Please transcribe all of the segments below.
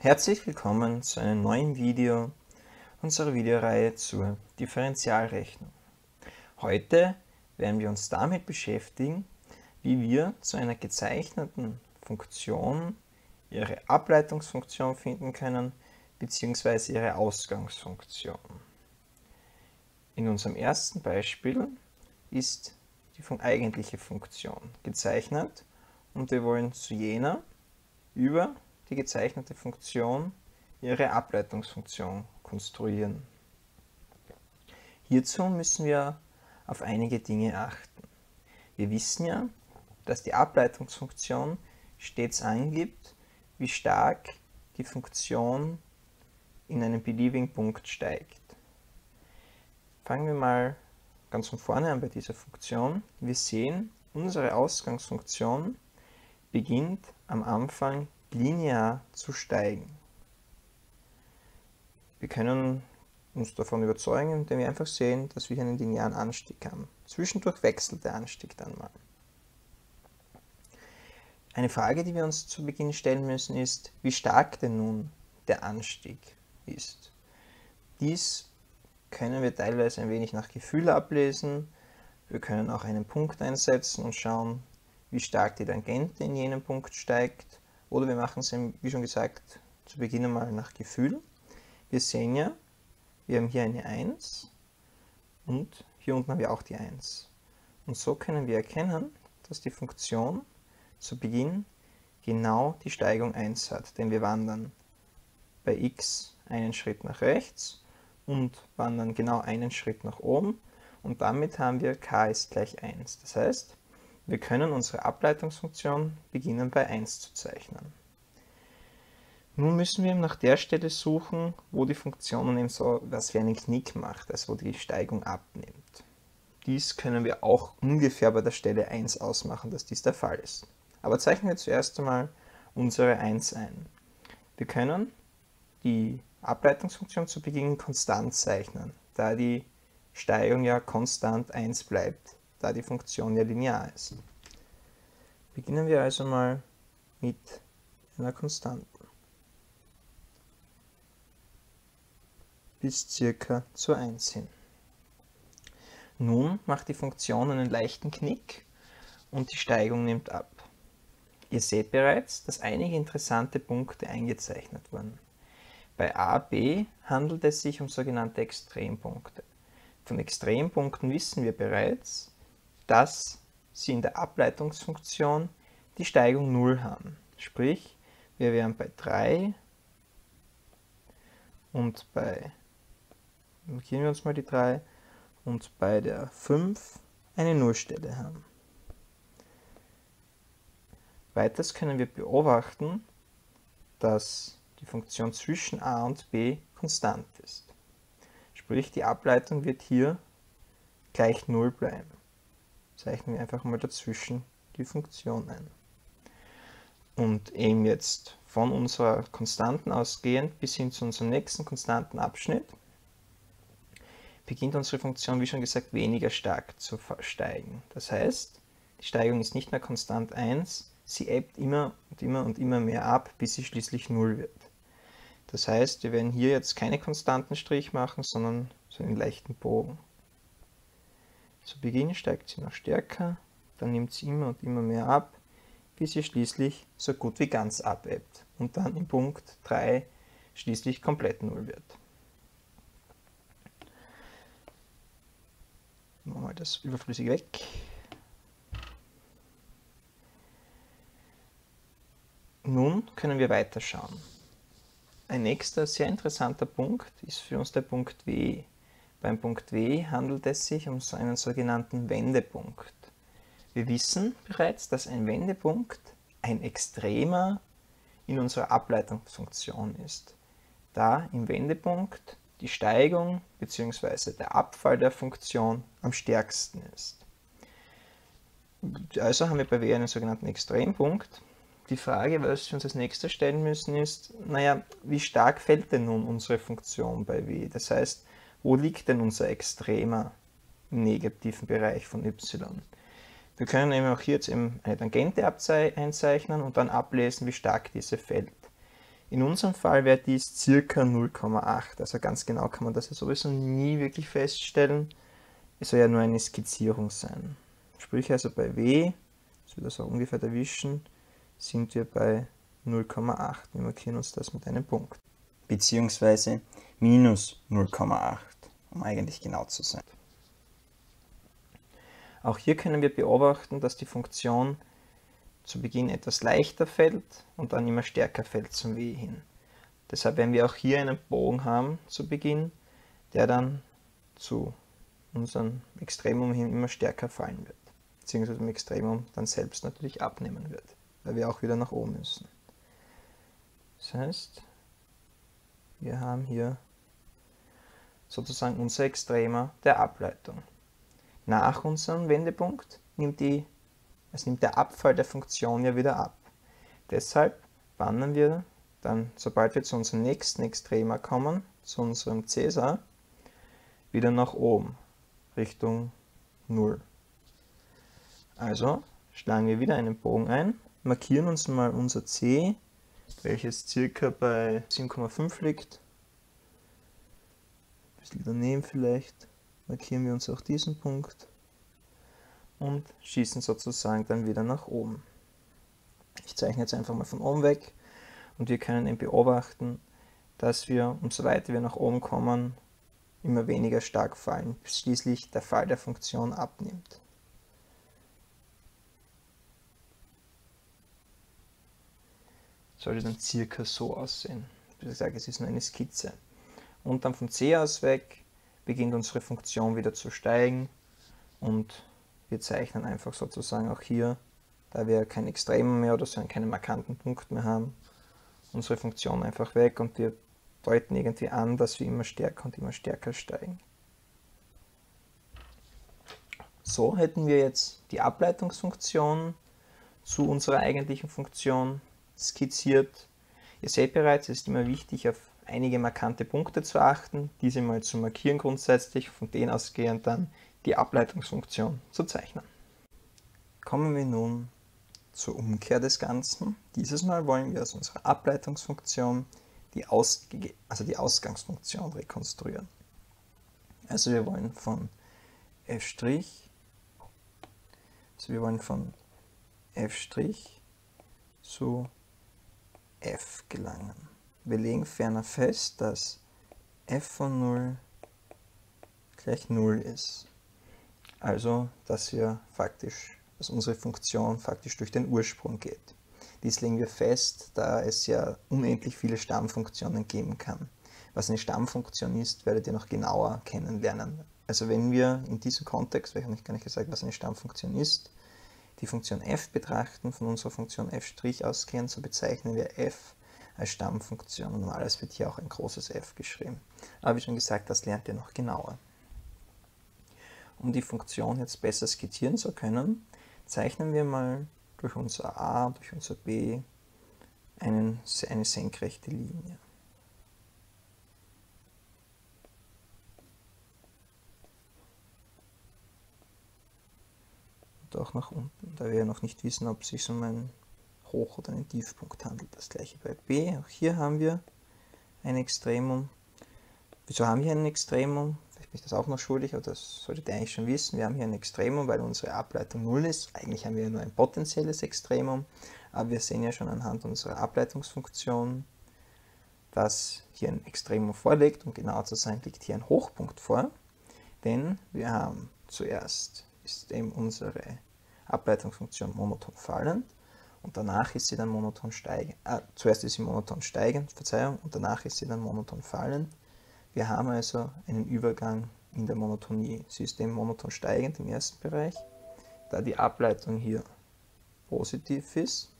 Herzlich willkommen zu einem neuen Video unserer Videoreihe zur Differentialrechnung. Heute werden wir uns damit beschäftigen, wie wir zu einer gezeichneten Funktion ihre Ableitungsfunktion finden können bzw. ihre Ausgangsfunktion. In unserem ersten Beispiel ist die eigentliche Funktion gezeichnet und wir wollen zu jener über die gezeichnete Funktion ihre Ableitungsfunktion konstruieren. Hierzu müssen wir auf einige Dinge achten. Wir wissen ja, dass die Ableitungsfunktion stets angibt, wie stark die Funktion in einem beliebigen Punkt steigt. Fangen wir mal ganz von vorne an bei dieser Funktion. Wir sehen, unsere Ausgangsfunktion beginnt am Anfang linear zu steigen. Wir können uns davon überzeugen, indem wir einfach sehen, dass wir hier einen linearen Anstieg haben. Zwischendurch wechselt der Anstieg dann mal. Eine Frage, die wir uns zu Beginn stellen müssen, ist, wie stark denn nun der Anstieg ist. Dies können wir teilweise ein wenig nach Gefühl ablesen. Wir können auch einen Punkt einsetzen und schauen, wie stark die Tangente in jenem Punkt steigt. Oder wir machen es, wie schon gesagt, zu Beginn einmal nach Gefühl. Wir sehen ja, wir haben hier eine 1 und hier unten haben wir auch die 1. Und so können wir erkennen, dass die Funktion zu Beginn genau die Steigung 1 hat, denn wir wandern bei x einen Schritt nach rechts und wandern genau einen Schritt nach oben und damit haben wir k ist gleich 1. Das heißt, wir können unsere Ableitungsfunktion beginnen bei 1 zu zeichnen. Nun müssen wir nach der Stelle suchen, wo die Funktion eben so was wie einen Knick macht, also wo die Steigung abnimmt. Dies können wir auch ungefähr bei der Stelle 1 ausmachen, dass dies der Fall ist. Aber zeichnen wir zuerst einmal unsere 1 ein. Wir können die Ableitungsfunktion zu Beginn konstant zeichnen, da die Steigung ja konstant 1 bleibt da die Funktion ja linear ist. Beginnen wir also mal mit einer Konstanten. bis circa zu 1 hin. Nun macht die Funktion einen leichten Knick und die Steigung nimmt ab. Ihr seht bereits, dass einige interessante Punkte eingezeichnet wurden. Bei a, b handelt es sich um sogenannte Extrempunkte. Von Extrempunkten wissen wir bereits, dass sie in der Ableitungsfunktion die Steigung 0 haben. Sprich, wir wären bei 3 und bei, markieren wir uns mal die 3, und bei der 5 eine Nullstelle haben. Weiters können wir beobachten, dass die Funktion zwischen a und b konstant ist. Sprich, die Ableitung wird hier gleich 0 bleiben zeichnen wir einfach mal dazwischen die Funktion ein. Und eben jetzt von unserer Konstanten ausgehend bis hin zu unserem nächsten konstanten Abschnitt beginnt unsere Funktion, wie schon gesagt, weniger stark zu steigen. Das heißt, die Steigung ist nicht mehr konstant 1, sie ebbt immer und immer und immer mehr ab, bis sie schließlich 0 wird. Das heißt, wir werden hier jetzt keine konstanten Strich machen, sondern so einen leichten Bogen. Zu Beginn steigt sie noch stärker, dann nimmt sie immer und immer mehr ab, bis sie schließlich so gut wie ganz abebbt und dann im Punkt 3 schließlich komplett null wird. Machen wir das Überflüssige weg. Nun können wir weiterschauen. Ein nächster sehr interessanter Punkt ist für uns der Punkt W. Beim Punkt W handelt es sich um einen sogenannten Wendepunkt. Wir wissen bereits, dass ein Wendepunkt ein Extremer in unserer Ableitungsfunktion ist, da im Wendepunkt die Steigung bzw. der Abfall der Funktion am stärksten ist. Also haben wir bei W einen sogenannten Extrempunkt. Die Frage, was wir uns als nächstes stellen müssen, ist, naja, wie stark fällt denn nun unsere Funktion bei W? Das heißt, wo liegt denn unser extremer negativen Bereich von y? Wir können eben auch hier jetzt eben eine Tangente einzeichnen und dann ablesen, wie stark diese fällt. In unserem Fall wäre dies circa 0,8. Also ganz genau kann man das ja sowieso nie wirklich feststellen. Es soll ja nur eine Skizzierung sein. Sprich also bei W, das wir das auch ungefähr erwischen, sind wir bei 0,8. Wir markieren uns das mit einem Punkt. Beziehungsweise minus 0,8, um eigentlich genau zu sein. Auch hier können wir beobachten, dass die Funktion zu Beginn etwas leichter fällt und dann immer stärker fällt zum W hin. Deshalb werden wir auch hier einen Bogen haben zu Beginn, der dann zu unserem Extremum hin immer stärker fallen wird, beziehungsweise im Extremum dann selbst natürlich abnehmen wird, weil wir auch wieder nach oben müssen. Das heißt, wir haben hier sozusagen unser Extremer der Ableitung. Nach unserem Wendepunkt nimmt die es nimmt der Abfall der Funktion ja wieder ab. Deshalb wandern wir dann, sobald wir zu unserem nächsten Extremer kommen, zu unserem Cäsar, wieder nach oben, Richtung 0. Also schlagen wir wieder einen Bogen ein, markieren uns mal unser C, welches circa bei 7,5 liegt. Bisschen daneben vielleicht, markieren wir uns auch diesen Punkt und schießen sozusagen dann wieder nach oben. Ich zeichne jetzt einfach mal von oben weg und wir können eben beobachten, dass wir, umso weiter wir nach oben kommen, immer weniger stark fallen, bis schließlich der Fall der Funktion abnimmt. Sollte dann circa so aussehen. Wie gesagt, es ist nur eine Skizze. Und dann von c aus weg beginnt unsere Funktion wieder zu steigen und wir zeichnen einfach sozusagen auch hier, da wir kein Extrem mehr oder so keinen markanten Punkt mehr haben, unsere Funktion einfach weg und wir deuten irgendwie an, dass wir immer stärker und immer stärker steigen. So hätten wir jetzt die Ableitungsfunktion zu unserer eigentlichen Funktion skizziert. Ihr seht bereits, es ist immer wichtig, auf einige markante Punkte zu achten, diese mal zu markieren grundsätzlich, von denen ausgehend dann die Ableitungsfunktion zu zeichnen. Kommen wir nun zur Umkehr des Ganzen. Dieses Mal wollen wir aus unserer Ableitungsfunktion die, Ausge also die Ausgangsfunktion rekonstruieren. Also wir wollen von f', also wir wollen von f' zu f gelangen. Wir legen ferner fest, dass f von 0 gleich 0 ist. Also, dass wir faktisch, dass unsere Funktion faktisch durch den Ursprung geht. Dies legen wir fest, da es ja unendlich viele Stammfunktionen geben kann. Was eine Stammfunktion ist, werdet ihr noch genauer kennenlernen. Also wenn wir in diesem Kontext, weil ich habe nicht gar nicht gesagt, was eine Stammfunktion ist, die Funktion f betrachten, von unserer Funktion f' ausgehend, so bezeichnen wir f als Stammfunktion. Normalerweise wird hier auch ein großes f geschrieben. Aber wie schon gesagt, das lernt ihr noch genauer. Um die Funktion jetzt besser skizzieren zu können, zeichnen wir mal durch unser a, durch unser b einen, eine senkrechte Linie. Und auch nach unten, da wir noch nicht wissen, ob es sich um einen Hoch- oder einen Tiefpunkt handelt. Das gleiche bei b. Auch hier haben wir ein Extremum. Wieso haben wir ein Extremum? Vielleicht bin ich das auch noch schuldig, aber das solltet ihr eigentlich schon wissen. Wir haben hier ein Extremum, weil unsere Ableitung 0 ist. Eigentlich haben wir ja nur ein potenzielles Extremum, aber wir sehen ja schon anhand unserer Ableitungsfunktion, dass hier ein Extremum vorliegt und genauer zu sein liegt hier ein Hochpunkt vor. Denn wir haben zuerst ist eben unsere Ableitungsfunktion monoton fallend und danach ist sie dann monoton steigend. Äh, zuerst ist sie monoton steigend, Verzeihung, und danach ist sie dann monoton fallend. Wir haben also einen Übergang in der Monotonie. System monoton steigend im ersten Bereich, da die Ableitung hier positiv ist,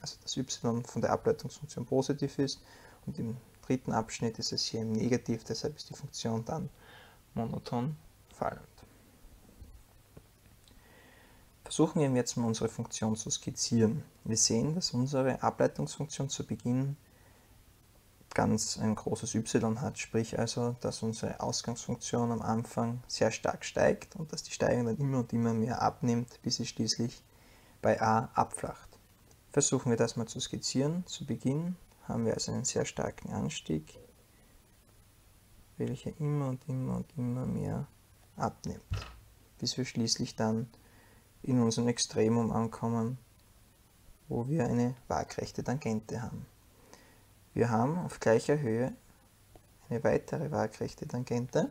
also das y von der Ableitungsfunktion positiv ist und im dritten Abschnitt ist es hier im Negativ, deshalb ist die Funktion dann monoton fallend. Versuchen wir jetzt mal unsere Funktion zu skizzieren. Wir sehen, dass unsere Ableitungsfunktion zu Beginn ganz ein großes y hat, sprich also, dass unsere Ausgangsfunktion am Anfang sehr stark steigt und dass die Steigung dann immer und immer mehr abnimmt, bis sie schließlich bei a abflacht. Versuchen wir das mal zu skizzieren. Zu Beginn haben wir also einen sehr starken Anstieg, welcher immer und immer und immer mehr abnimmt, bis wir schließlich dann in unserem Extremum ankommen, wo wir eine waagrechte Tangente haben. Wir haben auf gleicher Höhe eine weitere waagrechte Tangente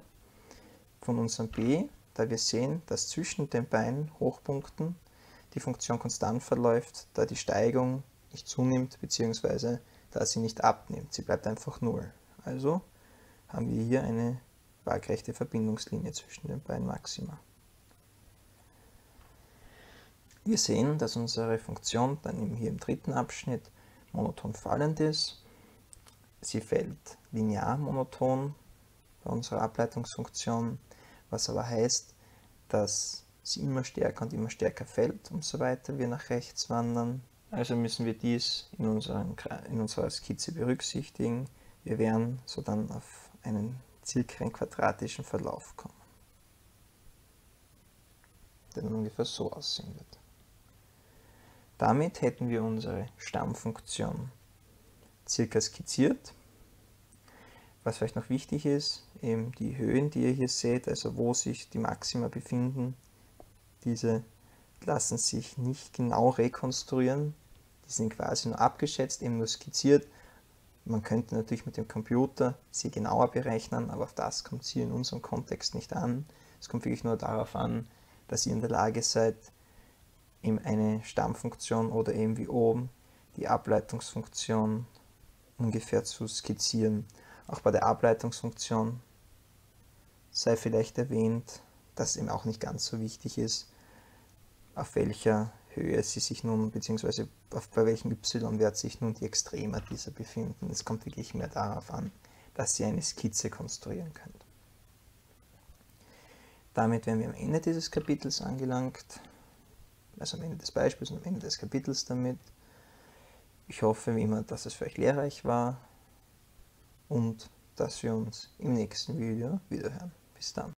von unserem b, da wir sehen, dass zwischen den beiden Hochpunkten die Funktion konstant verläuft, da die Steigung nicht zunimmt bzw. da sie nicht abnimmt. Sie bleibt einfach 0. Also haben wir hier eine waagrechte Verbindungslinie zwischen den beiden Maxima. Wir sehen, dass unsere Funktion dann hier im dritten Abschnitt monoton fallend ist. Sie fällt linear monoton bei unserer Ableitungsfunktion, was aber heißt, dass sie immer stärker und immer stärker fällt, umso weiter wir nach rechts wandern. Also müssen wir dies in, unseren, in unserer Skizze berücksichtigen. Wir werden so dann auf einen circa quadratischen Verlauf kommen, der dann ungefähr so aussehen wird. Damit hätten wir unsere Stammfunktion circa skizziert. Was vielleicht noch wichtig ist, eben die Höhen, die ihr hier seht, also wo sich die Maxima befinden, diese lassen sich nicht genau rekonstruieren. Die sind quasi nur abgeschätzt, eben nur skizziert. Man könnte natürlich mit dem Computer sie genauer berechnen, aber auf das kommt es hier in unserem Kontext nicht an. Es kommt wirklich nur darauf an, dass ihr in der Lage seid, eben eine Stammfunktion oder eben wie oben die Ableitungsfunktion ungefähr zu skizzieren. Auch bei der Ableitungsfunktion sei vielleicht erwähnt, dass eben auch nicht ganz so wichtig ist, auf welcher Höhe sie sich nun, beziehungsweise auf, bei welchem y-Wert sich nun die Extremer dieser befinden. Es kommt wirklich mehr darauf an, dass ihr eine Skizze konstruieren könnt. Damit wären wir am Ende dieses Kapitels angelangt, also am Ende des Beispiels und am Ende des Kapitels damit. Ich hoffe wie immer, dass es für euch lehrreich war und dass wir uns im nächsten Video wiederhören. Bis dann.